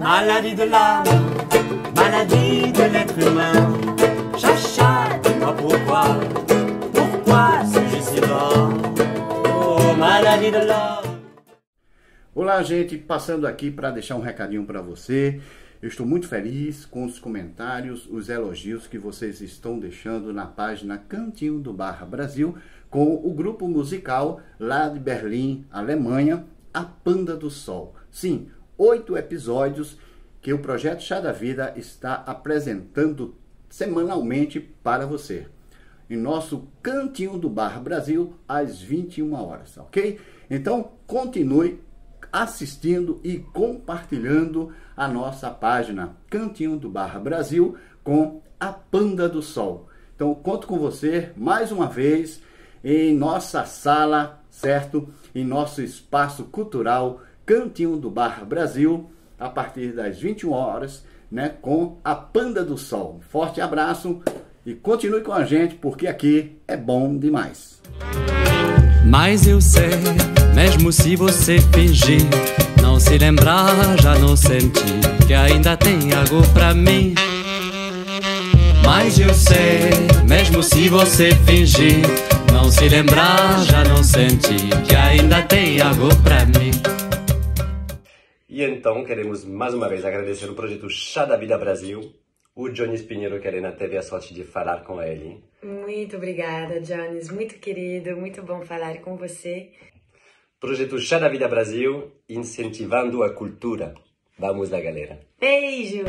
Maladie de l'âme, maladie de l'être humain. Chacha, dis-moi pourquoi, pourquoi suis-je si bas Oh, maladie de l'âme. Olá, gente, passando aqui para deixar um recadinho para você. Eu estou muito feliz com os comentários, os elogios que vocês estão deixando na página Cantinho do Barra Brasil com o grupo musical lá de Berlim, Alemanha, A Panda do Sol. Sim, oito episódios que o projeto Chá da Vida está apresentando semanalmente para você. Em nosso Cantinho do Barra Brasil, às 21 horas, ok? Então, continue assistindo e compartilhando a nossa página Cantinho do Barra Brasil com a Panda do Sol. Então, conto com você mais uma vez em nossa sala, certo? Em nosso espaço cultural Cantinho do Barra Brasil, a partir das 21 horas, né, com a Panda do Sol. Forte abraço e continue com a gente porque aqui é bom demais. Mas eu sei, mesmo se você fingir, não se lembrar, já não sentir que ainda tem algo pra mim. Mas eu sei, mesmo se você fingir, não se lembrar, já não sentir que ainda tem algo pra mim. E então queremos mais uma vez agradecer o projeto Chá da Vida Brasil. O Jones Pinheiro, que a Helena teve a sorte de falar com ele. Muito obrigada, Jones. Muito querido, muito bom falar com você. Projeto Chá da Vida Brasil, incentivando a cultura. Vamos lá, galera. Beijo!